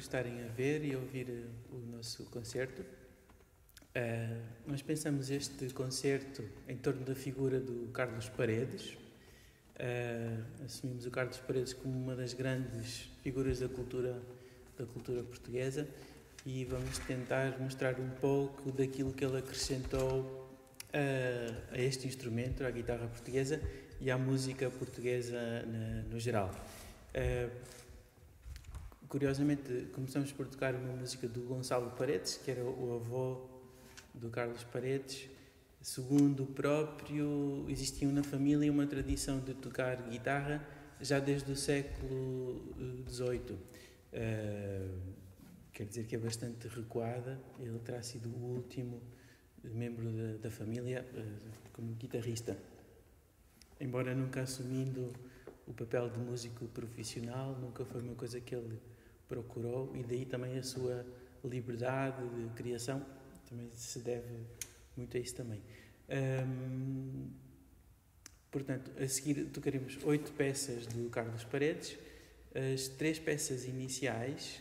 estarem a ver e a ouvir eh, o nosso concerto. Uh, nós pensamos este concerto em torno da figura do Carlos Paredes. Uh, assumimos o Carlos Paredes como uma das grandes figuras da cultura, da cultura portuguesa e vamos tentar mostrar um pouco daquilo que ele acrescentou uh, a este instrumento, à guitarra portuguesa e à música portuguesa na, no geral. Curiosamente, começamos por tocar uma música do Gonçalo Paredes, que era o avô do Carlos Paredes, segundo o próprio, existia na família uma tradição de tocar guitarra já desde o século XVIII. Uh, eh, quer dizer que é bastante recuada. Ele terá sido o último membro da, da família uh, como guitarrista. Embora nunca assumindo o papel de músico profissional, nunca foi uma coisa que ele procurou, e daí também a sua liberdade de criação. Também se deve muito a isso também. Portanto, a seguir tocaremos oito peças do Carlos Paredes, as três peças iniciais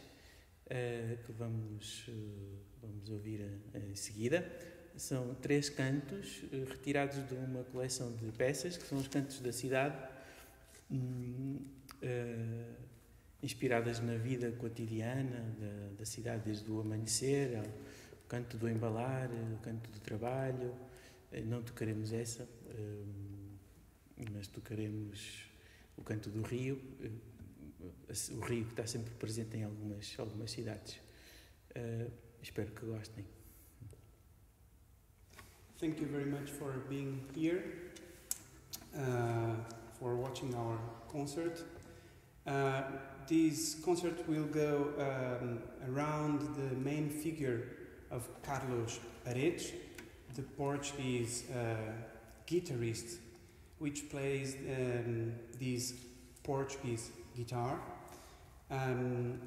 uh, que vamos, uh, vamos ouvir em seguida são três cantos uh, retirados de uma coleção de peças, que são os cantos da cidade, um, inspiradas na vida cotidiana da, da cidade, desde o amanhecer ao canto do embalar, o canto do trabalho. Eh, não tocaremos essa, eh, mas tocaremos o canto do rio, eh, o rio que está sempre presente em algumas, algumas cidades. Espero que gostem. Thank you very much for being here, uh, for watching our concert. Uh, this concert will go um, around the main figure of Carlos Paredes, the Portuguese uh, guitarist, which plays um, this Portuguese guitar. Um,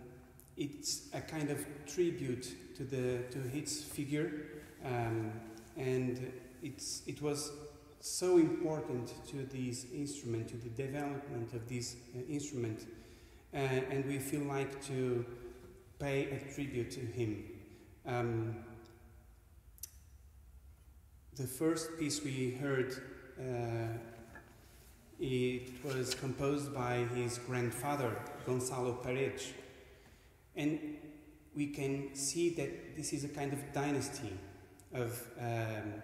it's a kind of tribute to the to his figure, um, and it's it was so important to this instrument, to the development of this uh, instrument, uh, and we feel like to pay a tribute to him. Um, the first piece we heard, uh, it was composed by his grandfather, Gonzalo Perez. And we can see that this is a kind of dynasty of um,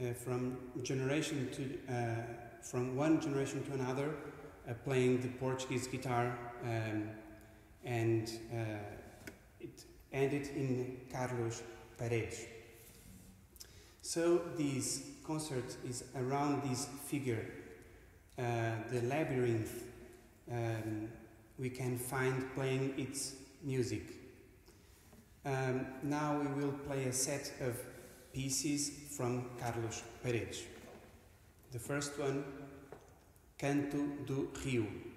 uh, from generation to uh, from one generation to another, uh, playing the Portuguese guitar, um, and uh, it ended in Carlos Paredes. So this concert is around this figure, uh, the labyrinth um, we can find playing its music. Um, now we will play a set of pieces from Carlos Paredes. The first one, Canto do Rio.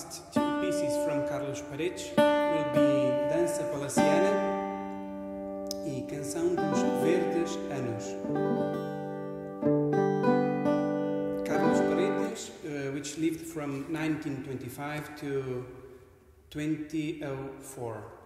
Last two pieces from Carlos Paredes will be Dança Palaciana e Canção dos Verdes Anos. Carlos Paredes, uh, which lived from 1925 to 2004.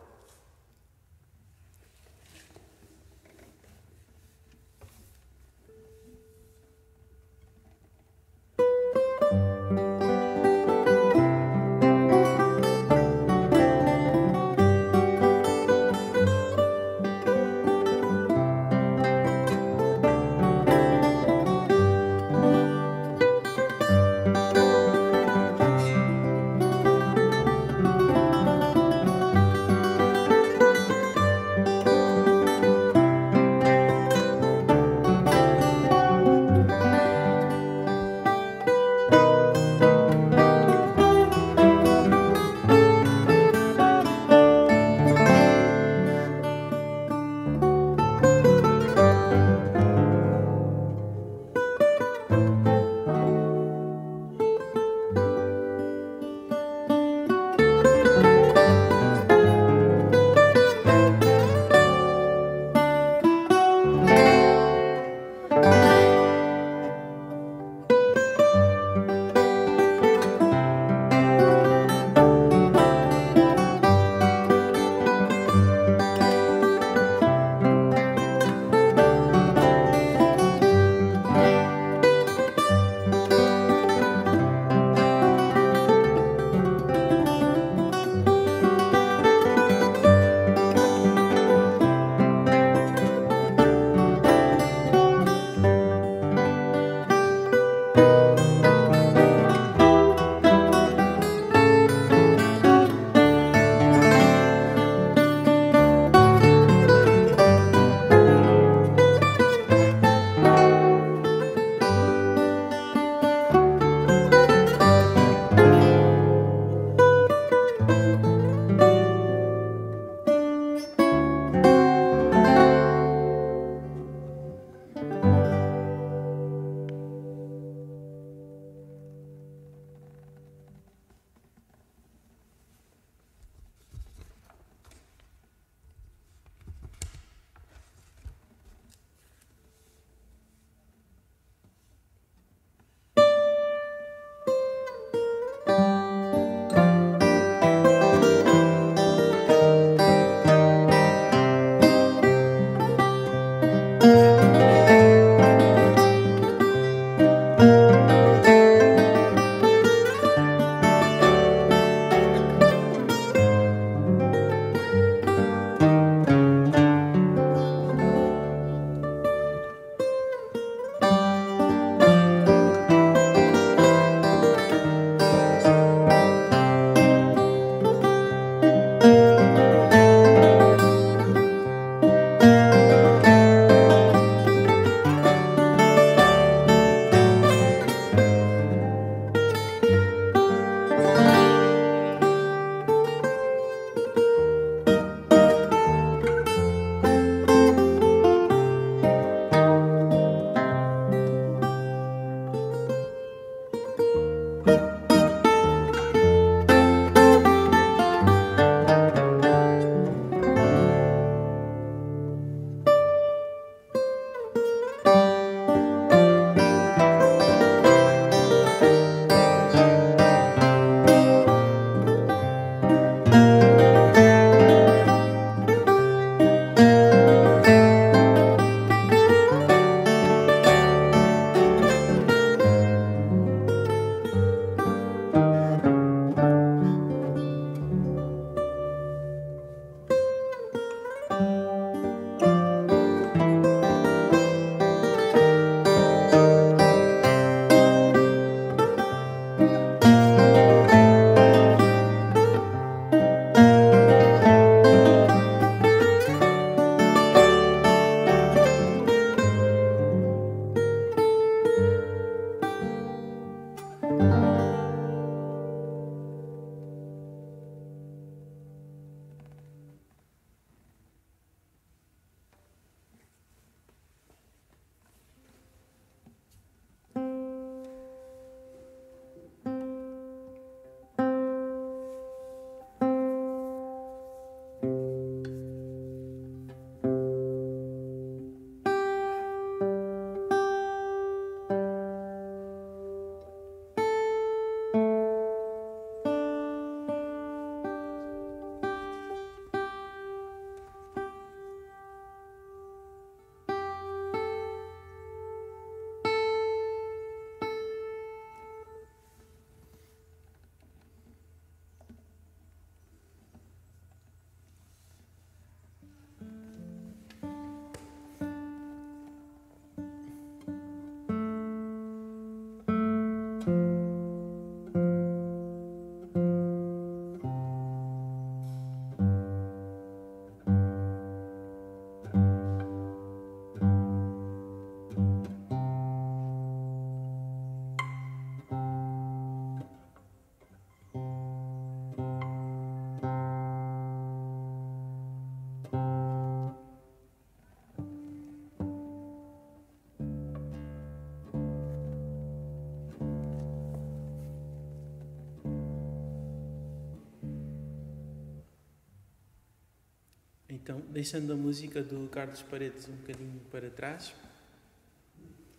Deixando a música do Carlos Paredes um bocadinho para trás,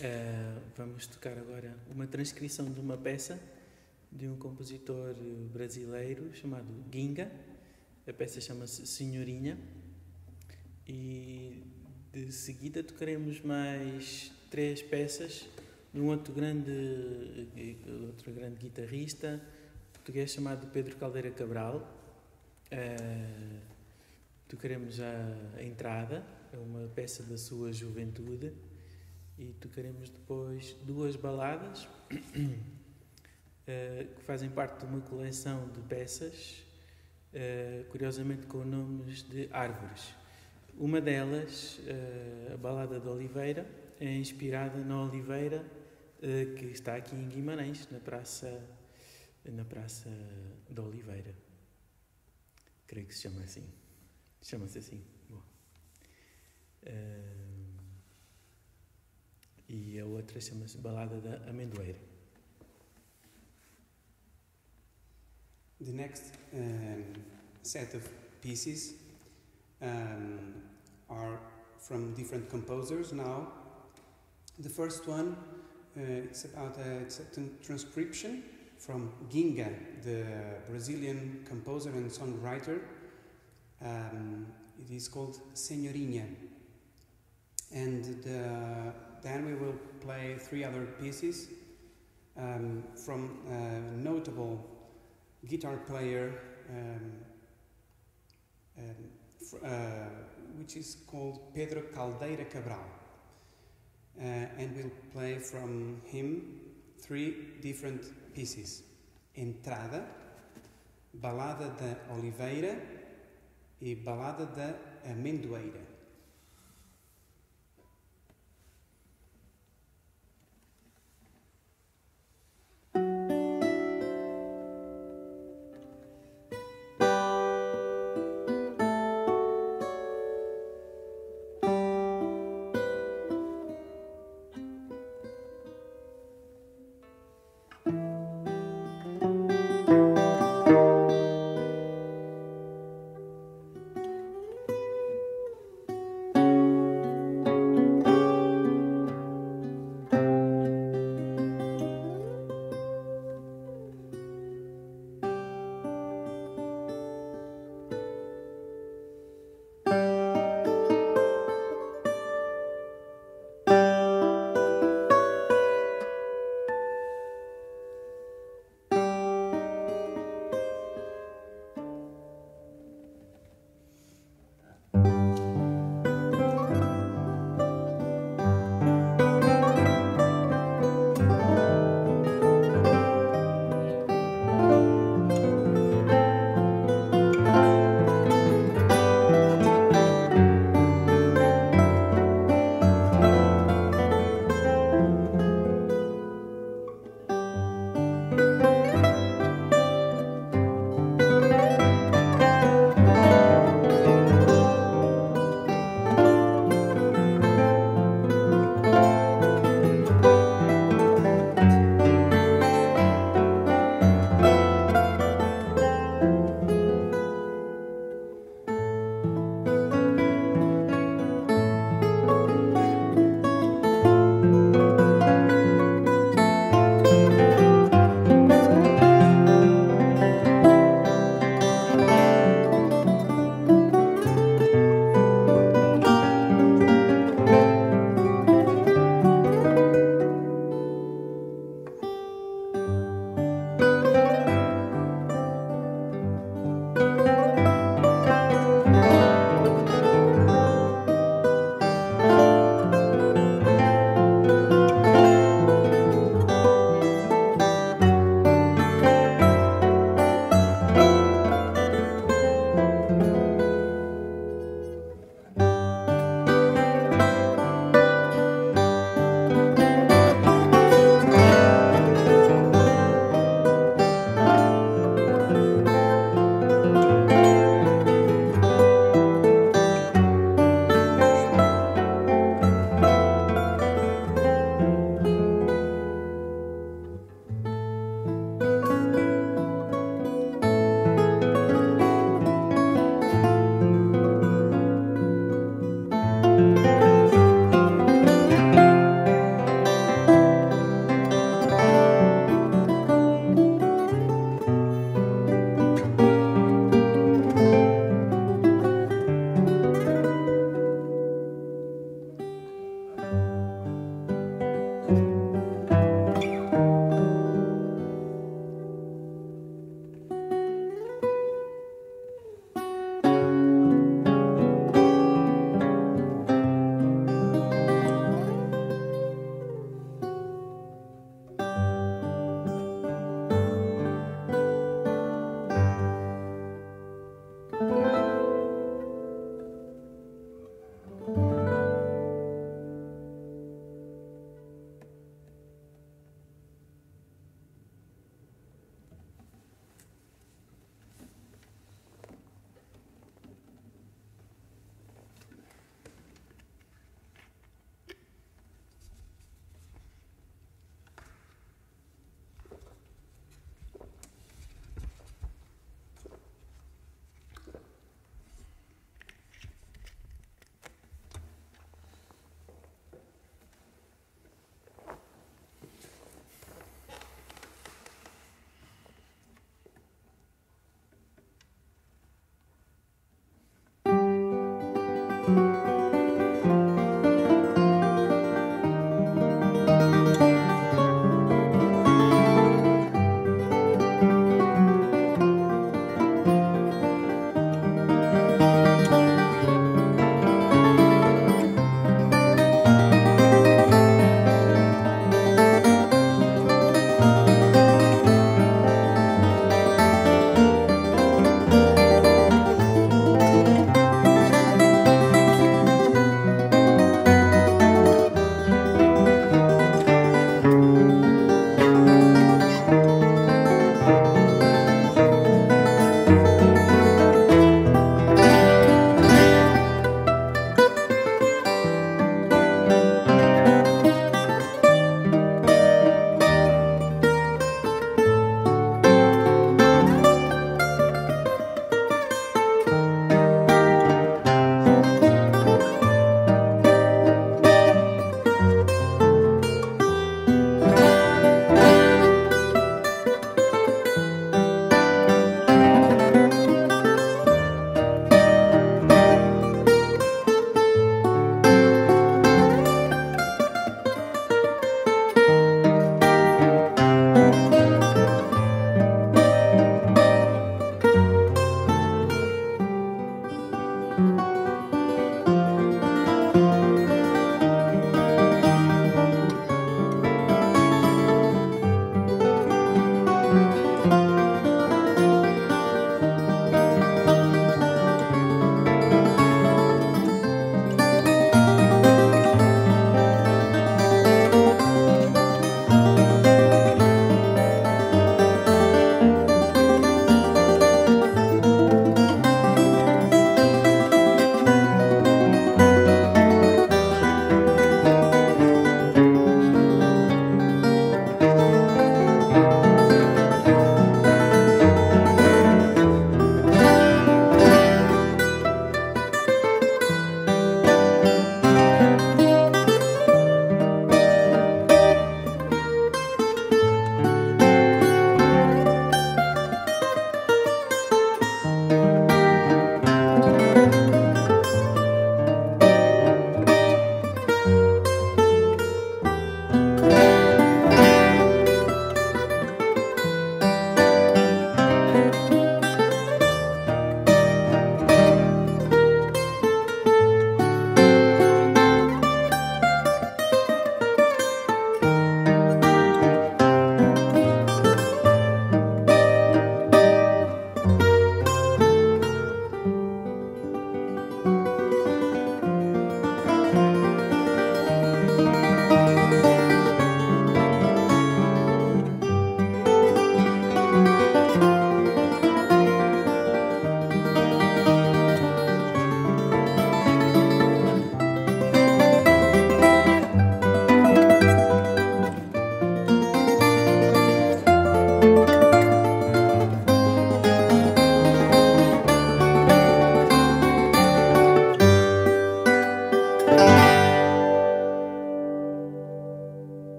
uh, vamos tocar agora uma transcrição de uma peça de um compositor brasileiro chamado Ginga. A peça chama-se Senhorinha. E de seguida tocaremos mais três peças de um outro grande, outro grande guitarrista português chamado Pedro Caldeira Cabral. Uh, tocaremos a, entrada, é uma peça da sua juventude, e tocaremos depois duas baladas uh, que fazem parte de uma coleção de peças, uh, curiosamente com nomes de árvores. Uma delas, uh, a Balada de Oliveira, é inspirada na Oliveira que está aqui em Guimarães, na Praça, na praça da Oliveira. Creio que se chama assim. Chama-se assim. e a outra chama-se Balada da Amendoeira. The next um, set of pieces um, are from different composers now. The first one uh, it's about a, it's a transcription from Ginga, the Brazilian composer and songwriter. Um, it is called Senhorinha. And the, then we will play three other pieces um, from a notable guitar player, um, um, uh, which is called Pedro Caldeira Cabral. Uh, and we'll play from him three different pieces: Entrada, Balada da Oliveira e Balada da Amendoeira.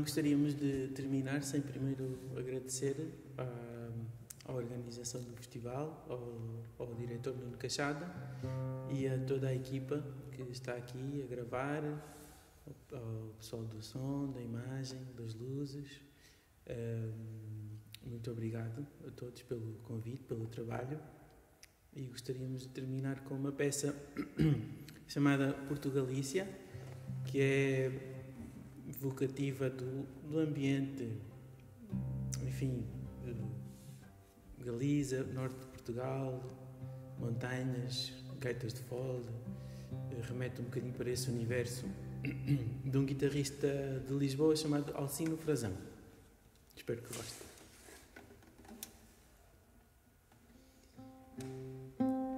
Não gostaríamos de terminar sem primeiro agradecer à, à organização do festival, ao, ao diretor Nuno Cachada e a toda a equipa que está aqui a gravar, ao pessoal do som, da imagem, das luzes. Muito obrigado a todos pelo convite, pelo trabalho. E gostaríamos de terminar com uma peça chamada Portugalícia, que é vocativa do, do ambiente, enfim, Galiza, norte de Portugal, montanhas, gaitas de fole, remete um bocadinho para esse universo de um guitarrista de Lisboa chamado Alcino Frazão. Espero que gostem.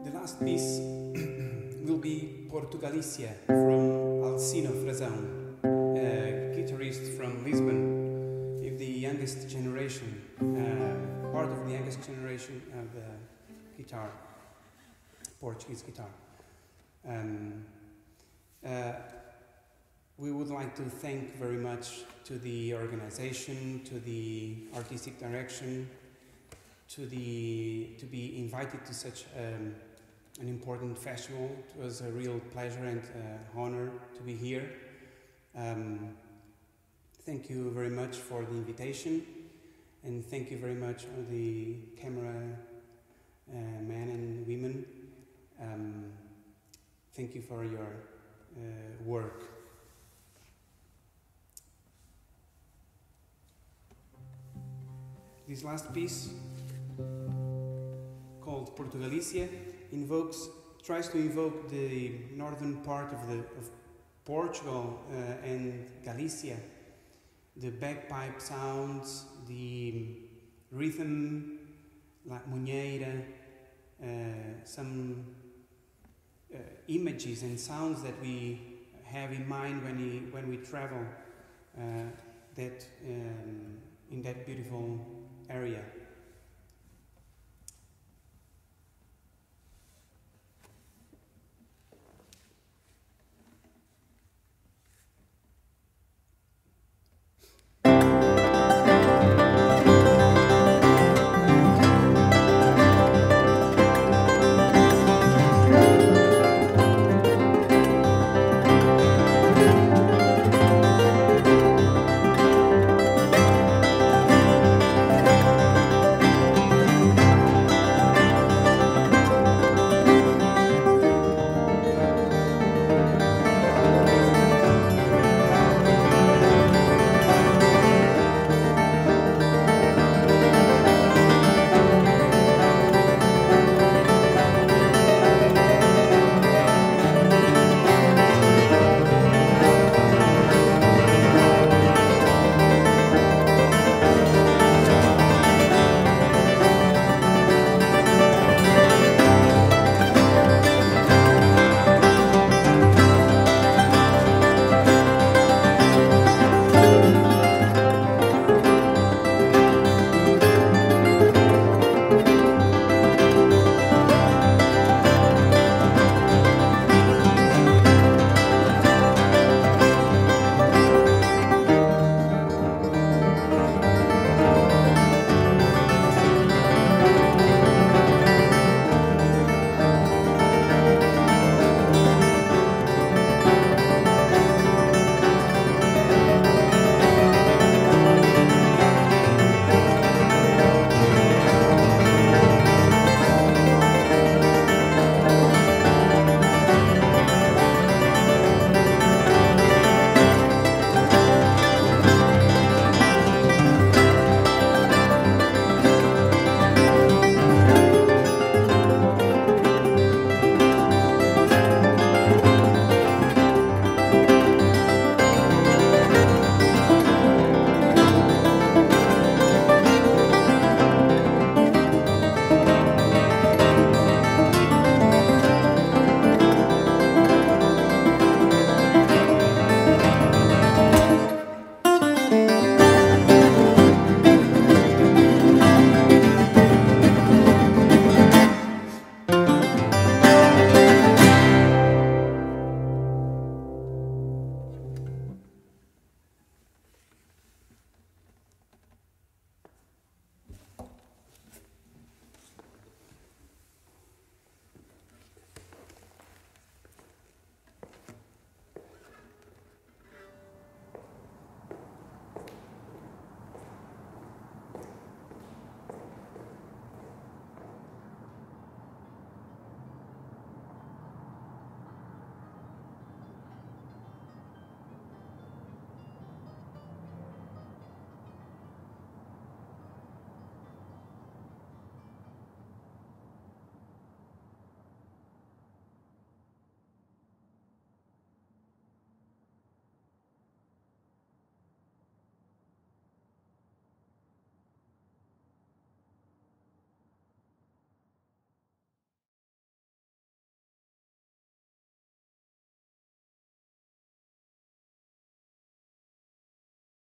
The last piece will be Portugalícia from Alcino Frazão. Guitarist from Lisbon, if the youngest generation, uh, part of the youngest generation of the guitar, Portuguese guitar. Um, uh, we would like to thank very much to the organization, to the artistic direction, to the to be invited to such um, an important festival. It was a real pleasure and uh, honor to be here. Um, Thank you very much for the invitation, and thank you very much all the camera uh, men and women. Um, thank you for your uh, work. This last piece, called Portugalicia, invokes, tries to invoke the northern part of, the, of Portugal uh, and Galicia the bagpipe sounds, the rhythm, like Munheira, uh, some uh, images and sounds that we have in mind when we, when we travel uh, that, um, in that beautiful area.